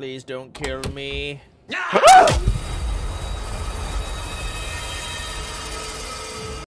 Please don't kill me.